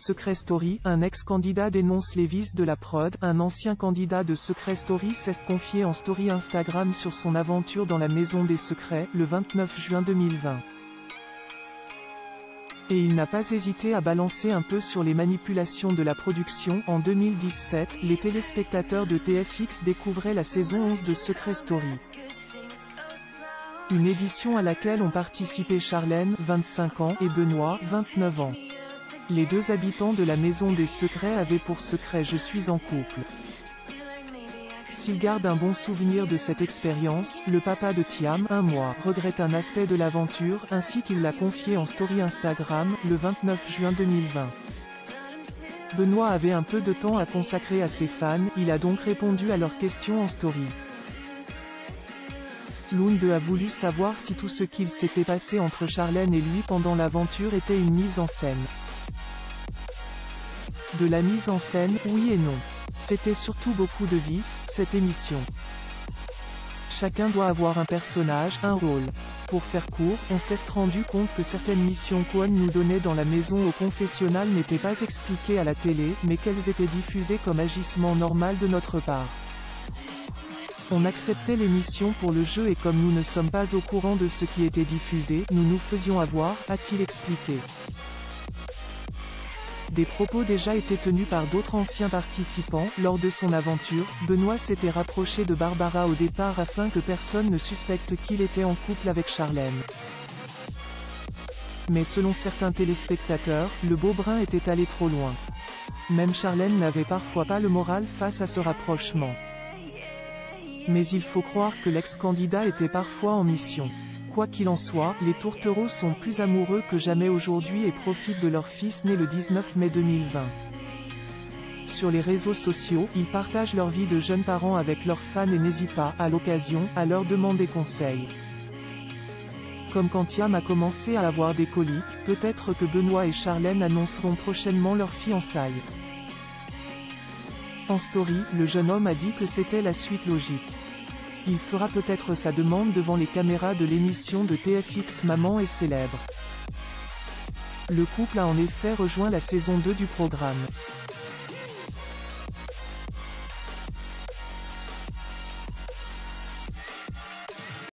Secret Story, un ex-candidat dénonce les vices de la prod, un ancien candidat de Secret Story s'est confié en story Instagram sur son aventure dans la Maison des Secrets, le 29 juin 2020. Et il n'a pas hésité à balancer un peu sur les manipulations de la production. En 2017, les téléspectateurs de TFX découvraient la saison 11 de Secret Story. Une édition à laquelle ont participé Charlène, 25 ans, et Benoît, 29 ans. Les deux habitants de la Maison des Secrets avaient pour secret Je suis en couple. S'il garde un bon souvenir de cette expérience, le papa de Tiam, un mois, regrette un aspect de l'aventure, ainsi qu'il l'a confié en story Instagram, le 29 juin 2020. Benoît avait un peu de temps à consacrer à ses fans, il a donc répondu à leurs questions en story. Lund a voulu savoir si tout ce qu'il s'était passé entre Charlène et lui pendant l'aventure était une mise en scène. De la mise en scène, oui et non. C'était surtout beaucoup de vices, cette émission. Chacun doit avoir un personnage, un rôle. Pour faire court, on s'est rendu compte que certaines missions qu'Owen nous donnait dans la maison au confessionnal n'étaient pas expliquées à la télé, mais qu'elles étaient diffusées comme agissement normal de notre part. On acceptait l'émission pour le jeu et comme nous ne sommes pas au courant de ce qui était diffusé, nous nous faisions avoir, a-t-il expliqué. Des propos déjà étaient tenus par d'autres anciens participants. Lors de son aventure, Benoît s'était rapproché de Barbara au départ afin que personne ne suspecte qu'il était en couple avec Charlène. Mais selon certains téléspectateurs, le beau brun était allé trop loin. Même Charlène n'avait parfois pas le moral face à ce rapprochement. Mais il faut croire que l'ex-candidat était parfois en mission. Quoi qu'il en soit, les tourtereaux sont plus amoureux que jamais aujourd'hui et profitent de leur fils né le 19 mai 2020. Sur les réseaux sociaux, ils partagent leur vie de jeunes parents avec leurs fans et n'hésitent pas, à l'occasion, à leur demander conseil. Comme quand a commencé à avoir des coliques, peut-être que Benoît et Charlène annonceront prochainement leur fiançailles. En story, le jeune homme a dit que c'était la suite logique. Il fera peut-être sa demande devant les caméras de l'émission de TFX Maman est célèbre. Le couple a en effet rejoint la saison 2 du programme.